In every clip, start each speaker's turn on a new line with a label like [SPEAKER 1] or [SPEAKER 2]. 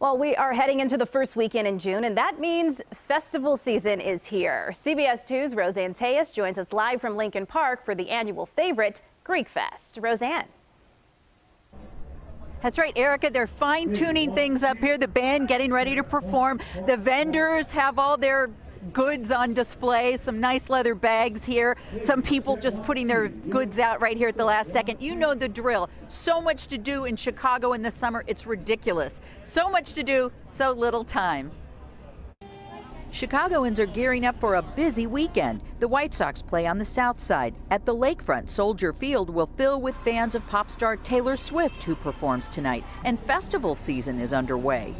[SPEAKER 1] Well, we are heading into the first weekend in June, and that means festival season is here. CBS 2's Roseanne Tellez joins us live from Lincoln Park for the annual favorite, Greek Fest. Roseanne.
[SPEAKER 2] That's right, Erica. They're fine tuning things up here. The band getting ready to perform. The vendors have all their goods on display, some nice leather bags here, some people just putting their goods out right here at the last second. You know the drill. So much to do in Chicago in the summer, it's ridiculous. So much to do, so little time. Chicagoans are gearing up for a busy weekend. The White Sox play on the south side. At the lakefront, Soldier Field will fill with fans of pop star Taylor Swift, who performs tonight. And festival season is underway.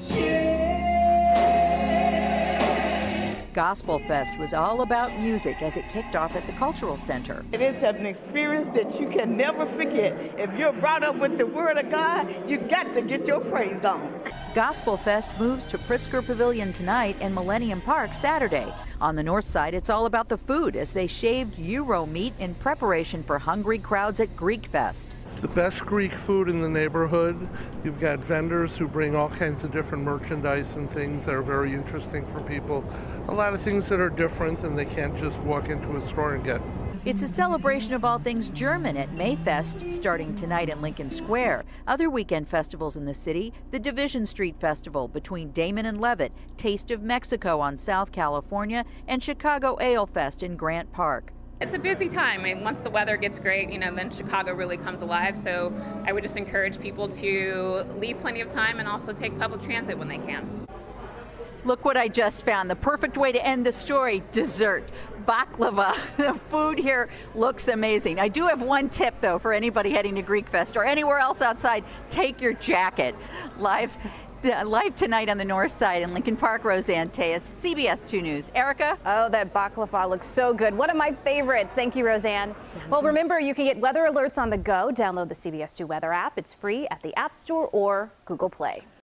[SPEAKER 2] Gospel Fest was all about music as it kicked off at the Cultural Center.
[SPEAKER 3] It is an experience that you can never forget. If you're brought up with the Word of God, you got to get your praise on.
[SPEAKER 2] Gospel Fest moves to Pritzker Pavilion tonight and Millennium Park Saturday. On the north side, it's all about the food as they shaved gyro meat in preparation for hungry crowds at Greek Fest.
[SPEAKER 4] The best Greek food in the neighborhood. You've got vendors who bring all kinds of different merchandise and things that are very interesting for people. A lot of things that are different and they can't just walk into a store and get.
[SPEAKER 2] It's a celebration of all things German at Mayfest, starting tonight in Lincoln Square. Other weekend festivals in the city the Division Street Festival between Damen and Leavitt, Taste of Mexico on South California, and Chicago Ale Fest in Grant Park.
[SPEAKER 5] It's a busy time. Mean, once the weather gets great, you know, then Chicago really comes alive. So I would just encourage people to leave plenty of time and also take public transit when they can.
[SPEAKER 2] Look what I just found. The perfect way to end the story dessert. Baklava. The food here looks amazing. I do have one tip, though, for anybody heading to Greek Fest or anywhere else outside take your jacket. Live Uh, live tonight on the north side in Lincoln Park, Roseanne Tellez, CBS 2 News. Erica?
[SPEAKER 1] Oh, that baklava looks so good. One of my favorites. Thank you, Roseanne. Well, remember, you can get weather alerts on the go. Download the CBS 2 weather app. It's free at the App Store or Google Play.